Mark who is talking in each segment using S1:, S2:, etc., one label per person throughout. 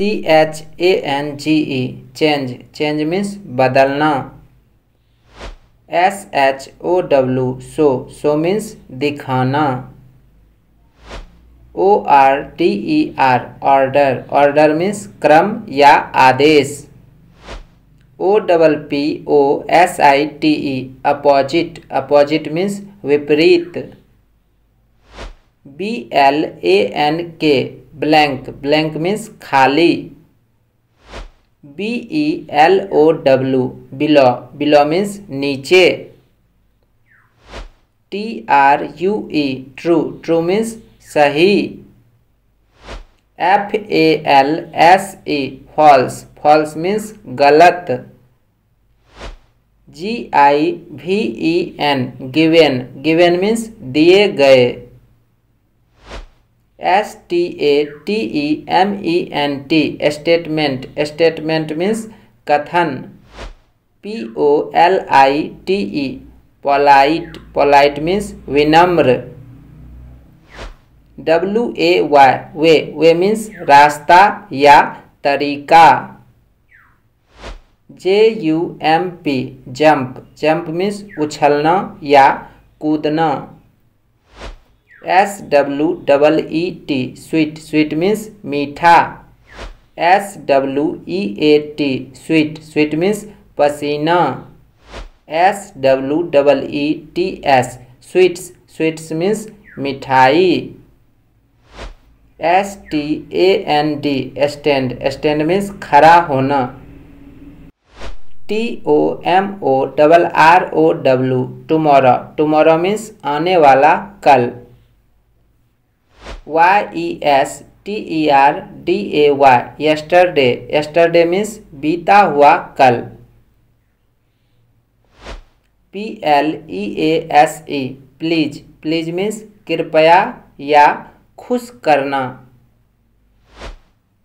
S1: C H A N G E change change means बदलना. S H O W show show means दिखाना. O R T E R order order means क्रम या आदेश. O double P O S I T E opposite opposite means विपरीत. B L A N K blank blank means खाली। B E L O W below below means नीचे। T R U E true true means सही। F A L S E false false means गलत। G I V E N given given means दिए गए। S T A T E M E N T statement statement means कथन. P O L I T E polite polite means विनम्र. W A Y way way means रास्ता या तरीका. J U M P jump jump means उछलना या कूदना. S W double E T sweet sweet means मीठा. S W E A T sweet sweet means पसीना. S W double E T S sweets sweets means मिठाई. S T A N D stand stand means खड़ा होना. T O M O double R O W tomorrow tomorrow means आने वाला कल. Y S T E R D A Y yesterday yesterday means बीता हुआ कल. P L E A S E please please means कृपया या खुश करना.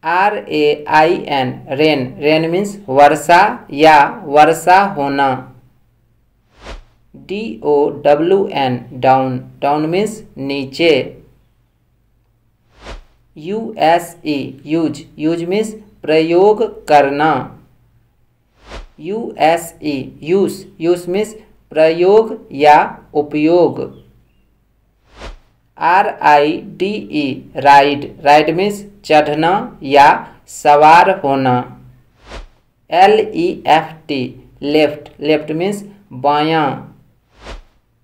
S1: R A I N rain rain means वर्षा या वर्षा होना. D O W N down down means नीचे. U S E use use means प्रयोग करना। U S E use use means प्रयोग या उपयोग। R I D E ride ride means चढ़ना या सवार होना। L E F T left left means बायां।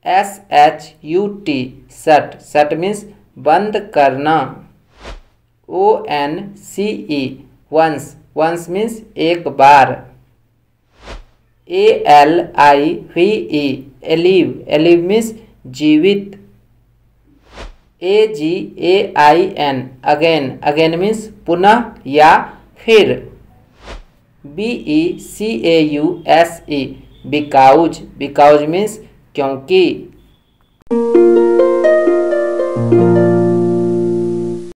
S1: S H U T shut shut means बंद करना। O N C E once once means एक बार. A L I V E alive alive means जीवित. A G A I N again again means पुनः या फिर. B E C A U S E because because means क्योंकि.